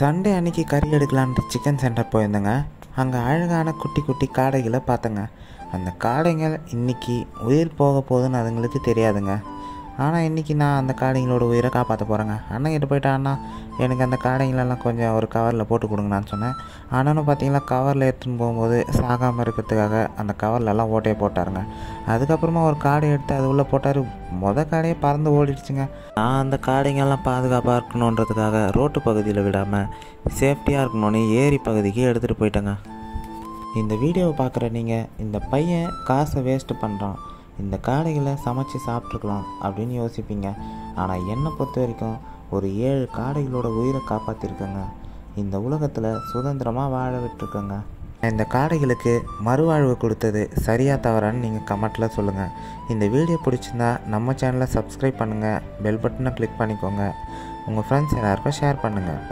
Sunday அன்னைக்கு கறி எடுக்கலான்ட்டு chicken centre போயிருந்தேங்க. அங்கே அழகான குட்டி குட்டி காடைகளை பார்த்தேங்க. அந்த காடைங்கள் இன்னைக்கு உயிர் போக போகுதுன்னு அதுங்களுக்கு தெரியாதுங்க. ஆனால் இன்றைக்கி நான் அந்த காடைங்களோட உயிரை காப்பாற்ற போகிறேங்க அண்ணன் கிட்ட போயிட்டு அண்ணா எனக்கு அந்த காடைங்களெல்லாம் கொஞ்சம் ஒரு கவரில் போட்டு கொடுங்கண்ணான்னு சொன்னேன். அண்ணனும் பார்த்தீங்கன்னா கவரில் எடுத்துன்னு போகும்போது சாகாமல் இருக்கிறதுக்காக அந்த கவர்லெல்லாம் ஓட்டையை போட்டாருங்க. அதுக்கப்புறமா ஒரு காடை எடுத்து அது உள்ளே போட்டார். மொத காடையே பறந்து ஓடிடுச்சுங்க. நான் அந்த காடைங்கெல்லாம் பாதுகாப்பாக இருக்கணுன்றதுக்காக ரோட்டு பகுதியில் விடாமல் சேஃப்டியாக இருக்கணும்னு ஏரி பகுதிக்கு எடுத்துகிட்டு போயிட்டேங்க. இந்த வீடியோவை பார்க்குற நீங்கள் இந்த பையன் காசை வேஸ்ட்டு பண்ணுறான். இந்த காடைகளை சமைச்சு சாப்பிட்ருக்கலாம் அப்படின்னு யோசிப்பீங்க. ஆனால் என்னை பொறுத்த வரைக்கும் ஒரு ஏழு காடைகளோட உயிரை காப்பாற்றிருக்கேங்க இந்த உலகத்தில் சுதந்திரமாக வாழ விட்டுருக்கேங்க. இந்த காடைகளுக்கு மறுவாழ்வு கொடுத்தது சரியாக தவறான்னு நீங்கள் கமெண்ட்டில் சொல்லுங்கள் இந்த வீடியோ பிடிச்சிருந்தா நம்ம சேனலை சப்ஸ்கிரைப் பண்ணுங்கள் பெல் பட்டனை கிளிக் பண்ணிக்கோங்க. உங்கள் ஃப்ரெண்ட்ஸ் எல்லாருக்கும் ஷேர் பண்ணுங்கள்